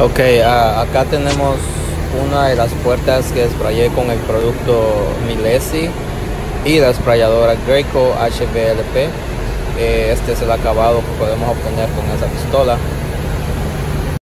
Ok, ah, acá tenemos una de las puertas que sprayé con el producto Milesi y la sprayadora Greco HBLP. Eh, este es el acabado que podemos obtener con esa pistola.